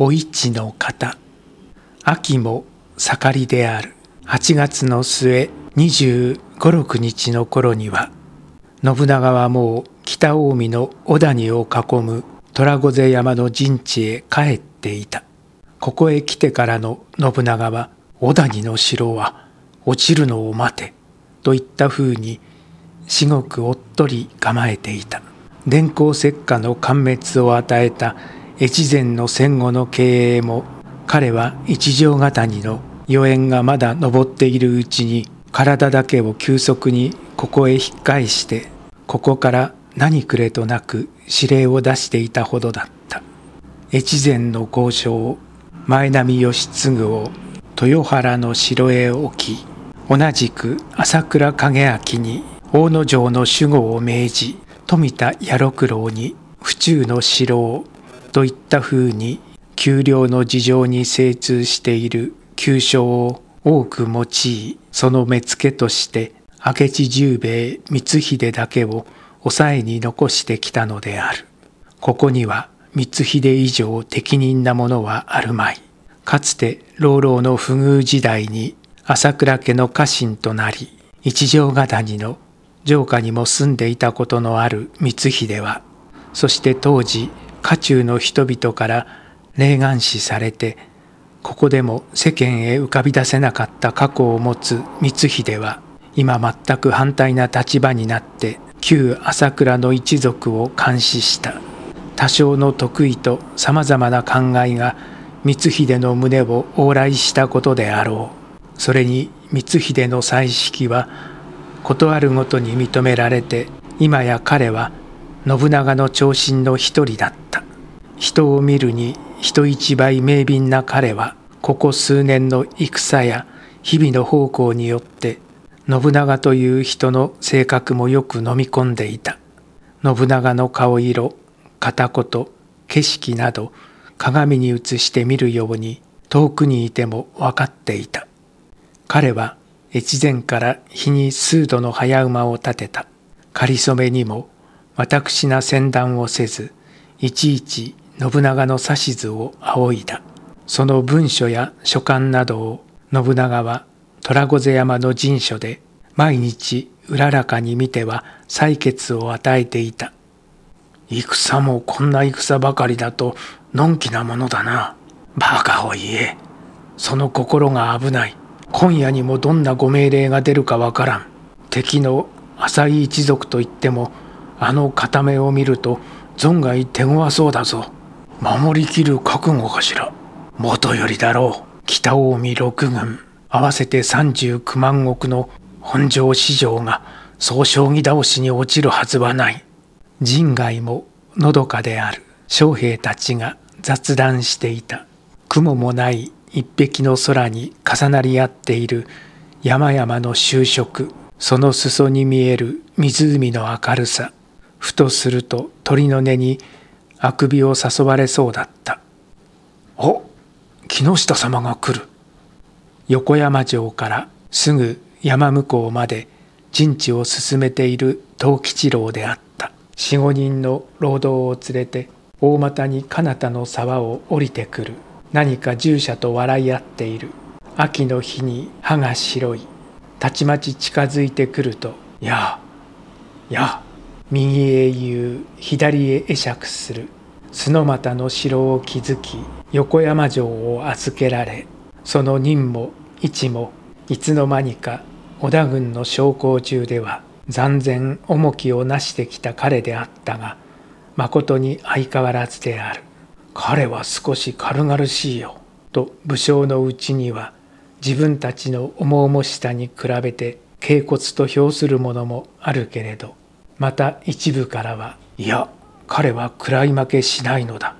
お市の方。秋も盛りである。8月の末2 5 6日の頃には信長はもう北近江の小谷を囲む虎御瀬山の陣地へ帰っていた。ここへ来てからの信長は小谷の城は落ちるのを待てといったふうに至極おっとり構えていた。電光石火の壊滅を与えた越前の戦後の経営も彼は一条ヶ谷の余縁がまだ登っているうちに体だけを急速にここへ引っ返してここから何くれとなく指令を出していたほどだった。越前の交渉前波義継を豊原の城へ置き同じく朝倉景明に大野城の守護を命じ富田弥六郎に府中の城をといったふうに丘陵の事情に精通している急所を多く用いその目付として明智十兵衛光秀だけを抑えに残してきたのである。ここには光秀以上適任なものはあるまい。かつて老老の不遇時代に朝倉家の家臣となり一条ヶ谷の城下にも住んでいたことのある光秀はそして当時家中の人々から霊願視されてここでも世間へ浮かび出せなかった過去を持つ光秀は今全く反対な立場になって旧朝倉の一族を監視した。多少の得意とさまざまな考えが光秀の胸を往来したことであろう。それに光秀の才識は事あるごとに認められて今や彼は信長の長身の一人だった。人を見るに人一倍明敏な彼はここ数年の戦や日々の奉公によって信長という人の性格もよく飲み込んでいた。信長の顔色片言景色など鏡に映して見るように遠くにいても分かっていた。彼は越前から日に数度の早馬を立てた。仮初めにも私な船団をせずいちいち信長の指図を仰いだ。その文書や書簡などを信長は虎御瀬山の陣所で毎日うららかに見ては採血を与えていた。戦もこんな戦ばかりだとのんきなものだな。バカを言え。その心が危ない。今夜にもどんなご命令が出るかわからん。敵の浅井一族といってもあの片目を見ると存外手強そうだぞ。守りきる覚悟かしら。元よりだろう。北近江六軍。合わせて39万石の本城市場が総将棋倒しに落ちるはずはない。人外ものどかである。将兵たちが雑談していた。雲もない一匹の空に重なり合っている。山々の就職。その裾に見える湖の明るさ。ふとすると鳥の音にあくびを誘われそうだった。お木下様が来る。横山城からすぐ山向こうまで陣地を進めている藤吉郎であった。四五人の労働を連れて大股に彼方の沢を降りてくる。何か従者と笑い合っている。秋の日に葉が白い。たちまち近づいてくると「やあやあ」右へ言う左へ会釈する須俣の城を築き横山城を預けられその任も位置もいつの間にか織田軍の将校中では残然重きをなしてきた彼であったがまことに相変わらずである。彼は少し軽々しいよと武将のうちには自分たちの重々しさに比べて軽骨と評するものもあるけれどまた一部からはいや彼は食らい負けしないのだ。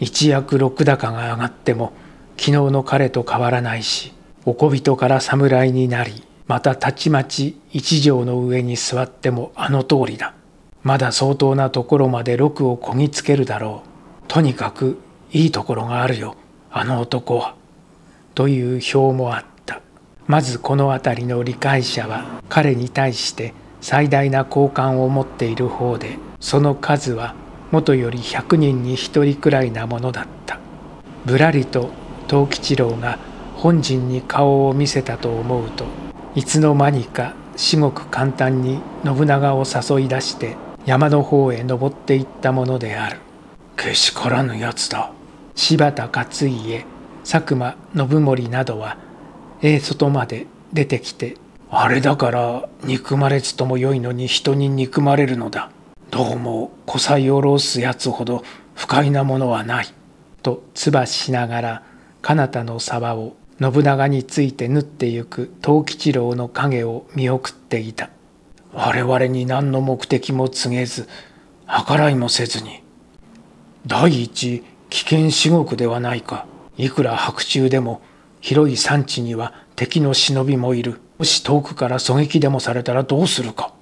一躍六高が上がっても昨日の彼と変わらないしおこびとから侍になりまたたちまち一条の上に座ってもあの通りだ。まだ相当なところまで禄をこぎつけるだろう。とにかくいいところがあるよあの男は。という表もあった。まずこの辺りの理解者は彼に対して最大な好感を持っている方でその数はもとより100人に1人くらいなものだった。ぶらりと藤吉郎が本陣に顔を見せたと思うといつの間にか至極簡単に信長を誘い出して山の方へ登っていったものである。けしからぬやつだ。柴田勝家佐久間信盛などはええ外まで出てきてあれだから憎まれつともよいのに人に憎まれるのだ。どうもこさいおろすやつほど不快なものはない。と唾しながら彼方の沢を信長について縫ってゆく藤吉郎の影を見送っていた。我々に何の目的も告げず計らいもせずに。第一危険至極ではないか。いくら白昼でも広い山地には敵の忍びもいる。もし遠くから狙撃でもされたらどうするか。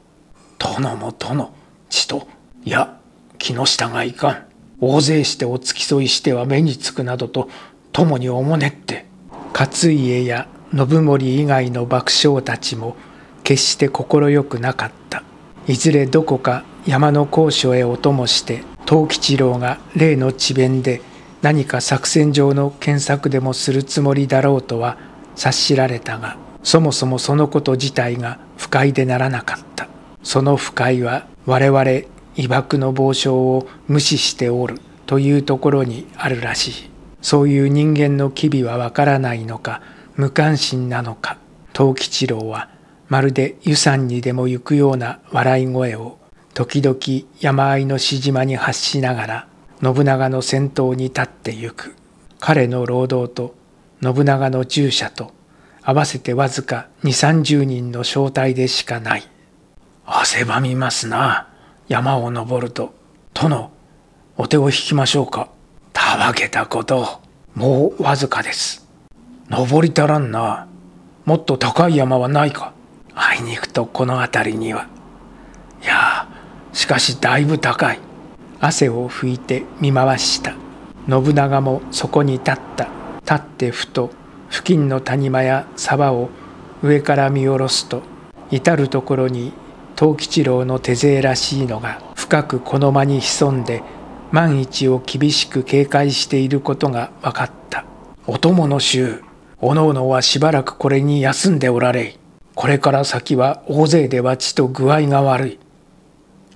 殿も殿血といや木下がいかん。大勢してお付き添いしては目につくなどと共におもねって。勝家や信盛以外の幕将たちも決して快くなかった。いずれどこか山の高所へお供して藤吉郎が例の智弁で何か作戦上の検索でもするつもりだろうとは察しられたがそもそもそのこと自体が不快でならなかった。その不快は我々威爆の傍聴を無視しておるというところにあるらしい。そういう人間の機微はわからないのか無関心なのか。藤吉郎はまるで湯山にでも行くような笑い声を時々山あいのし島に発しながら信長の先頭に立ってゆく。彼の労働と信長の従者と合わせてわずか2 3 0人の正体でしかない。汗ばみますな。山を登ると。殿お手を引きましょうか。たわけたこと。もうわずかです。登り足らんな。もっと高い山はないか。あいにくとこの辺りには。いやしかしだいぶ高い。汗を拭いて見回した。信長もそこに立った。立ってふと付近の谷間や沢を上から見下ろすと至る所に藤吉郎の手勢らしいのが深くこの間に潜んで万一を厳しく警戒していることが分かった。お供の衆おのおのはしばらくこれに休んでおられこれから先は大勢ではちと具合が悪い。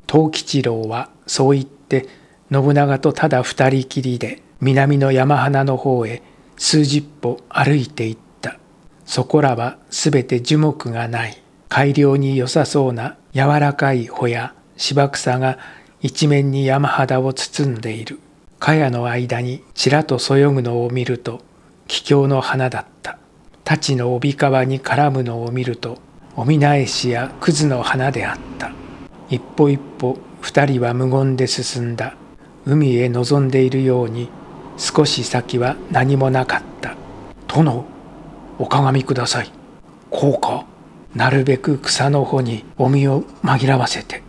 藤吉郎はそう言って信長とただ二人きりで南の山花の方へ数十歩歩いていった。そこらはすべて樹木がない。改良に良さそうな柔らかい穂や芝草が一面に山肌を包んでいる。茅の間にちらとそよぐのを見ると桔梗の花だった。太刀の帯皮に絡むのを見るとおみなえしや葛の花であった。一歩一歩二人は無言で進んだ。海へ望んでいるように少し先は何もなかった。殿お鏡ください。こうかなるべく草の穂にお身を紛らわせて。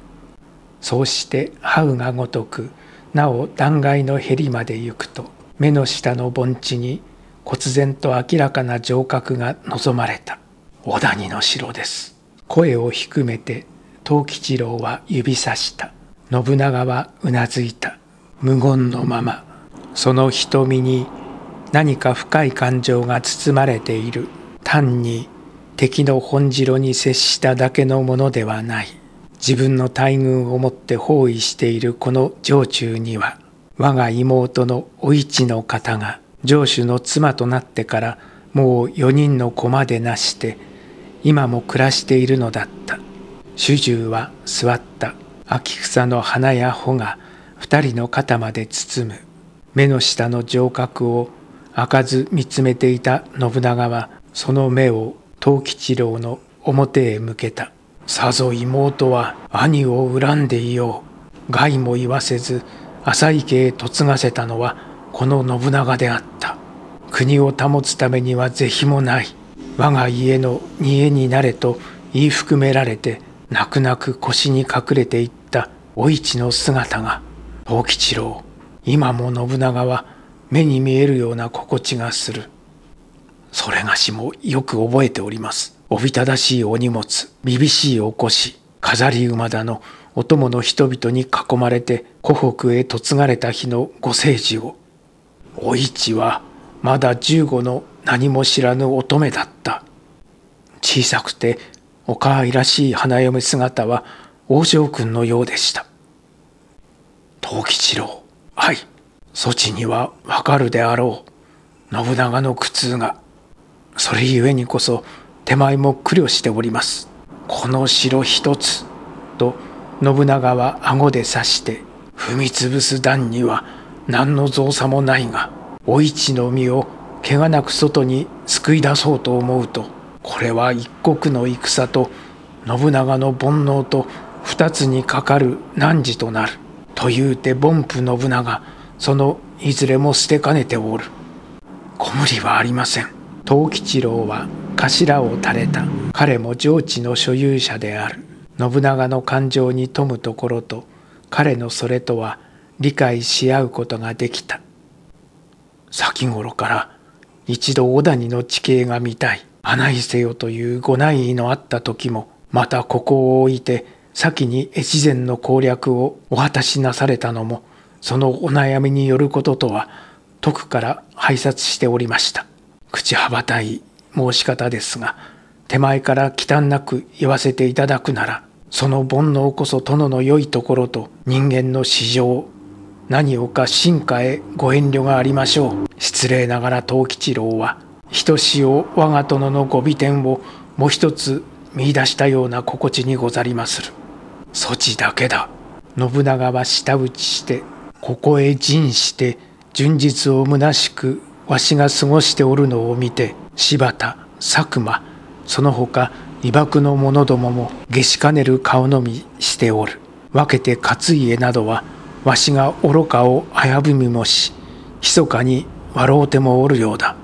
そうしてハウがごとくなお断崖のへりまで行くと目の下の盆地に忽然と明らかな城郭が望まれた。小谷の城です。声を低めて藤吉郎は指さした。信長はうなずいた。無言のまま。その瞳に何か深い感情が包まれている。単に敵の本城に接しただけのものではない。自分の大軍をもって包囲しているこの城中には我が妹のお市の方が城主の妻となってからもう4人の子までなして今も暮らしているのだった。主従は座った。秋草の花や穂が二人の肩まで包む。目の下の城郭を開かず見つめていた信長はその目を藤吉郎の表へ向けた。さぞ妹は兄を恨んでいよう。害も言わせず浅井家へ嫁がせたのはこの信長であった。国を保つためには是非もない。我が家の煮えになれと言い含められて泣く泣く腰に隠れていったお市の姿が藤吉郎今も信長は目に見えるような心地がする。それがしもよく覚えております。おびただしいお荷物厳しいお腰飾り馬だのお供の人々に囲まれて湖北へ嫁がれた日のご政治を。お市はまだ15の何も知らぬ乙女だった。小さくてお可愛らしい花嫁姿は王将君のようでした。藤吉郎。はい。そちにはわかるであろう。信長の苦痛が。それゆえにこそ手前も苦慮しております。この城一つ。と信長は顎で刺して踏み潰す段には何の造作もないがお市の身を怪我なく外に救い出そうと思うとこれは一国の戦と信長の煩悩と二つにかかる汝となる。というて凡夫信長そのいずれも捨てかねておる。ご無理はありません。藤吉郎は頭を垂れた。彼も上智の所有者である。信長の感情に富むところと彼のそれとは理解し合うことができた。先頃から一度小谷の地形が見たい。穴井せよというご内意のあった時もまたここを置いて先に越前の攻略をお果たしなされたのもそのお悩みによることとは徳から拝察しておりました。口はばたい申し方ですが手前から忌憚なく言わせていただくならその煩悩こそ殿の良いところと人間の市場何をか進化へご遠慮がありましょう。失礼ながら藤吉郎はひとしお我が殿のご美点をもう一つ見出したような心地にござりまする。そちだけだ。信長は舌打ちしてここへ陣して純実を虚しくわしが過ごしておるのを見て柴田佐久間その他威爆の者どもも下しかねる顔のみしておる。分けて勝家などはわしが愚かを危ぶみもし密かに笑うてもおるようだ。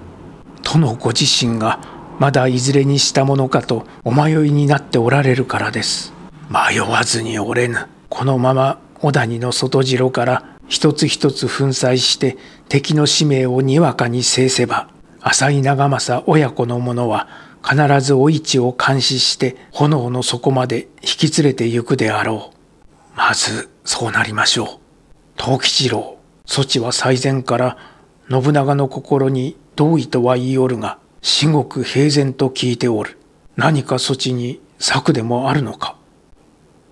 殿ご自身がまだいずれにしたものかとお迷いになっておられるからです。迷わずにおれぬこのまま小谷の外城から一つ一つ粉砕して敵の使命をにわかに制せば浅井長政親子の者は必ずお市を監視して炎の底まで引き連れて行くであろう。まずそうなりましょう。藤吉郎、そちは最前から信長の心に同意とは言いおるが、至極平然と聞いておる。何かそちに策でもあるのか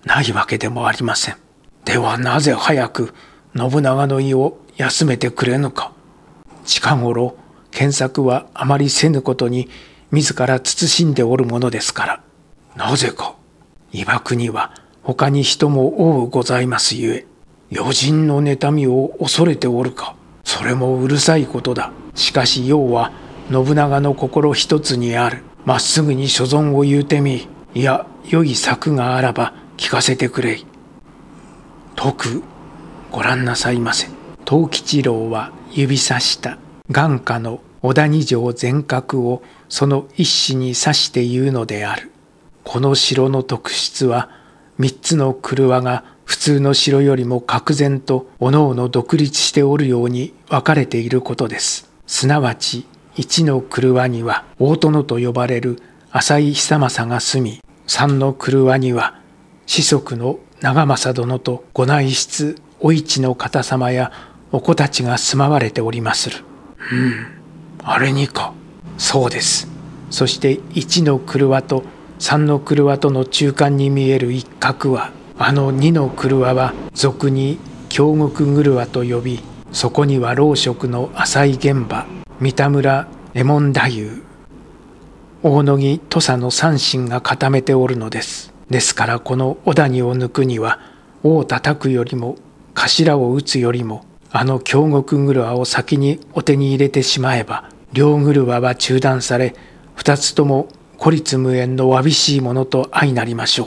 ないわけでもありません。ではなぜ早く信長の意を休めてくれぬか。近頃、検索はあまりせぬことに自ら慎んでおるものですから。なぜか。伊爆には他に人も多うございますゆえ、余人の妬みを恐れておるか。それもうるさいことだ。しかし要は信長の心一つにある。まっすぐに所存を言うてみ。いや、良い策があらば聞かせてくれ。徳、ご覧なさいませ。藤吉郎は指さした眼下の小谷城全角をその一子に指して言うのである。この城の特質は三つの車が普通の城よりも格然と各々独立しておるように分かれていることです。すなわち一の車には大殿と呼ばれる浅井久政が住み、三の車には子息の長政殿とご内室お市の方様やお子たちが住まわれておりまする。うん、あれにか。そうですそして1の車と3の車との中間に見える一角はあの2の車は俗に京極車と呼びそこには老職の浅井現場三田村右衛門太夫大野木土佐の三神が固めておるのですですからこの小谷を抜くには尾を叩くよりも頭を打つよりもあの京極車を先にお手に入れてしまえば両車は中断され二つとも孤立無縁のわびしいものと相なりましょう。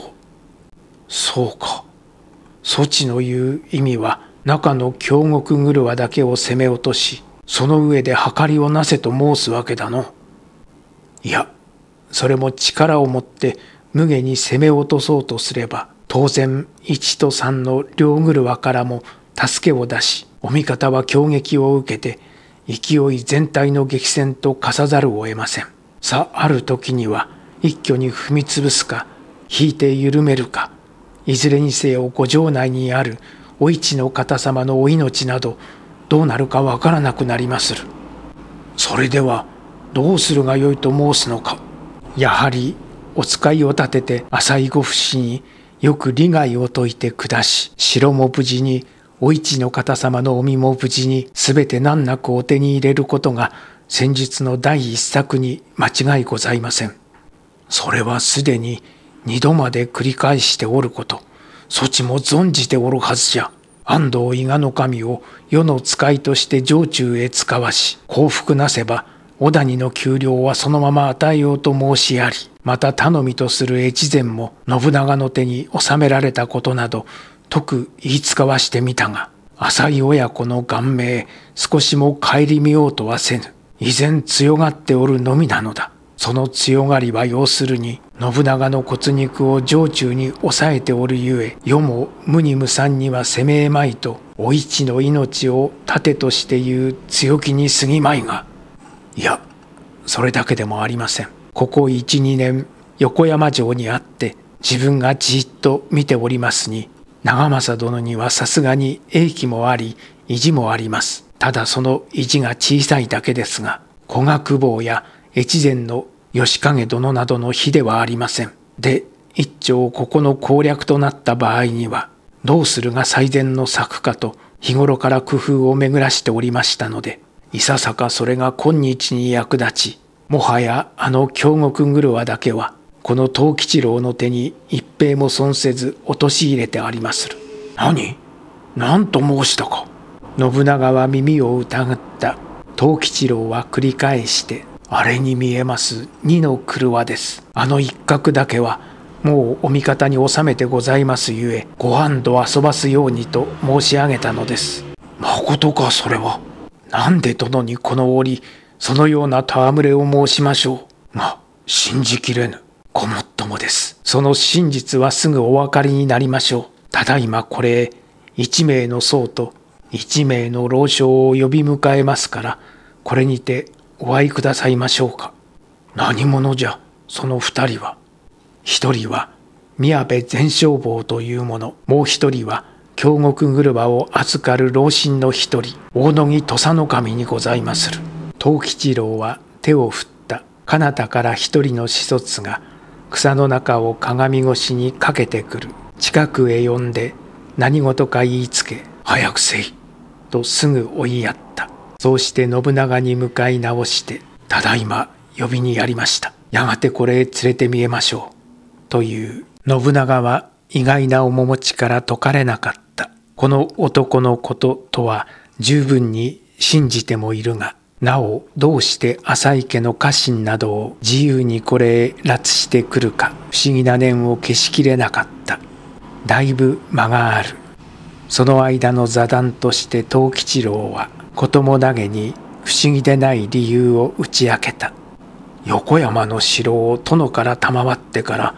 そうか。措置の言う意味は中の京極車だけを攻め落としその上で計りをなせと申すわけだの。いやそれも力をもって無下に攻め落とそうとすれば当然1と3の両車からも助けを出しお味方は強撃を受けて勢い全体の激戦と化さざるを得ません。さある時には一挙に踏み潰すか引いて緩めるかいずれにせよご城内にあるお市の方様のお命などどうなるかわからなくなりまする。それではどうするがよいと申すのかやはりお使いを立てて浅井ご不死によく利害を解いて下し城も無事にお市の方様のお身も無事に全て難なくお手に入れることが先日の第一作に間違いございません。それはすでに二度まで繰り返しておること、そちも存じておるはずじゃ。安藤伊賀の神を世の使いとして城中へ使わし、幸福なせば、小谷の給料はそのまま与えようと申しあり、また頼みとする越前も信長の手に収められたことなど、徳言いつかわしてみたが、浅井親子の顔面少しも顧みようとはせぬ。依然強がっておるのみなのだ。その強がりは要するに信長の骨肉を城中に抑えておるゆえ世も無に無産には攻めえまいとお市の命を盾として言う強気に過ぎまいがいやそれだけでもありませんここ12年横山城にあって自分がじっと見ておりますに長政殿にはさすがに英気もあり意地もありますただその意地が小さいだけですが古学坊や越前の吉影殿などの日ではありません。で、一丁ここの攻略となった場合には、どうするが最善の策かと日頃から工夫を巡らしておりましたので、いささかそれが今日に役立ち、もはやあの京極車だけは、この藤吉郎の手に一平も損せず陥れてありまする。何？何と申したか信長は耳を疑った藤吉郎は繰り返してあれに見えます二の車です。あの一角だけは、もうお味方に収めてございますゆえ、ご飯と遊ばすようにと申し上げたのです。まことか、それは。なんで殿にこの折、そのような戯れを申しましょう。が、信じきれぬ。ごもっともです。その真実はすぐお分かりになりましょう。ただいまこれ、一名の僧と一名の老将を呼び迎えますから、これにてお会いくださいましょうか。何者じゃ、その二人は。一人は、宮部全消防というもの。もう一人は、京極車を預かる老臣の一人、大野木土佐の神にございまする。藤吉郎は手を振った。彼方から一人の子卒が、草の中を鏡越しにかけてくる。近くへ呼んで、何事か言いつけ、早くせい。とすぐ追いやった。そうして信長に向かい直して「ただいま呼びにやりましたやがてこれへ連れてみえましょう」という信長は意外な面持ちから解かれなかったこの男のこととは十分に信じてもいるがなおどうして浅井家の家臣などを自由にこれへ拉致してくるか不思議な念を消しきれなかった。だいぶ間がある。その間の座談として藤吉郎はことも投げに不思議でない理由を打ち明けた。横山の城を殿から賜ってから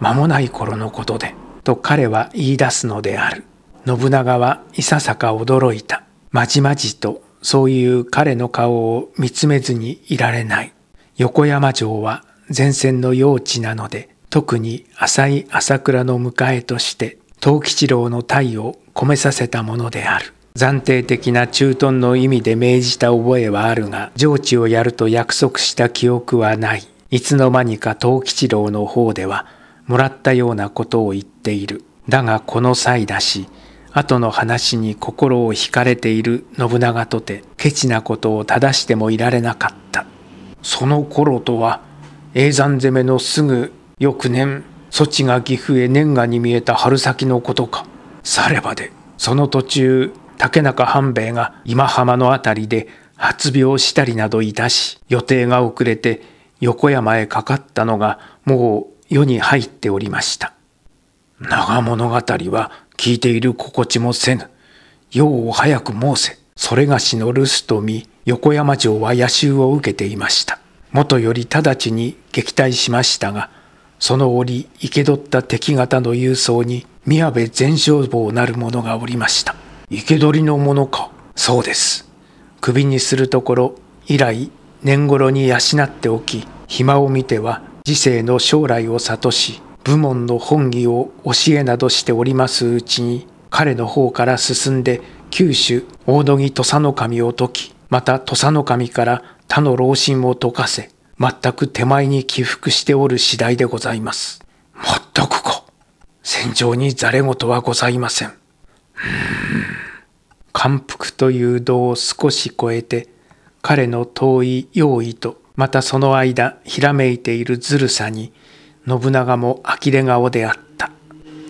間もない頃のことでと彼は言い出すのである。信長はいささか驚いた。まじまじとそういう彼の顔を見つめずにいられない。横山城は前線の用地なので特に浅い朝倉の迎えとして藤吉郎の体を込めさせたものである。暫定的な駐屯の意味で命じた覚えはあるが上智をやると約束した記憶はない。いつの間にか藤吉郎の方ではもらったようなことを言っている。だがこの際だし後の話に心を惹かれている信長とてケチなことを正してもいられなかった。その頃とは永山攻めのすぐ翌年そちが岐阜へ年賀に見えた春先のことか。さればでその途中竹中半兵衛が今浜の辺りで発病したりなどいたし予定が遅れて横山へかかったのがもう世に入っておりました。長物語は聞いている心地もせぬ。よう早く申せ。それがしの留守と見横山城は野襲を受けていました。もとより直ちに撃退しましたがその折生け取った敵方の郵送に宮部全消防なる者がおりました。生け捕りのものか。そうです。首にするところ以来年頃に養っておき暇を見ては時世の将来を諭し部門の本義を教えなどしておりますうちに彼の方から進んで九州大野木土佐守を解きまた土佐守から他の老臣を解かせ、全く手前に起伏しておる次第でございます。もっとくこ。戦場にざれ言はございません。感服という度を少し超えて、彼の遠い用意と、またその間、ひらめいているずるさに、信長も呆れ顔であった。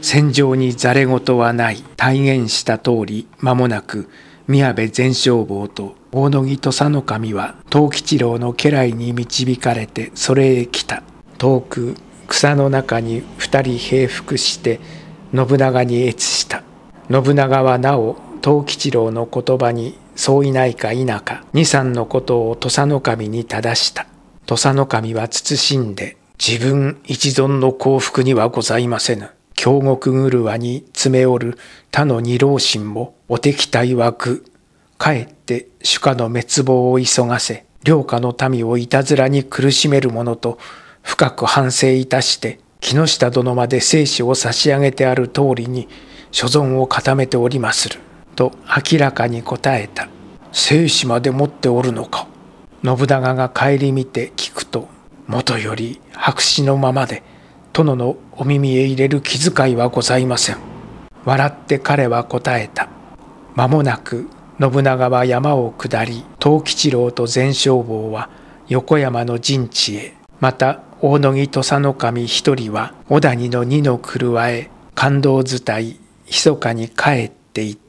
戦場にざれ言はない、体現した通り、間もなく、宮部全勝坊と大野木土佐守は藤吉郎の家来に導かれてそれへ来た。遠く草の中に二人平伏して信長に謁した。信長はなお藤吉郎の言葉にそういないか否か二三のことを土佐守に正した。土佐守は慎んで自分一存の幸福にはございませぬ。京極車に詰めおる他の二老臣もお敵対は具かえって主家の滅亡を急がせ両家の民をいたずらに苦しめるものと深く反省いたして木下殿まで生死を差し上げてある通りに所存を固めておりまする」と明らかに答えた「生死まで持っておるのか」信長が顧みて聞くともとより白紙のままで殿のお耳へ入れる気遣いはございません。笑って彼は答えた。間もなく信長は山を下り藤吉郎と全勝坊は横山の陣地へまた大野木土佐守一人は小谷の二の車へ感動伝い密かに帰っていった。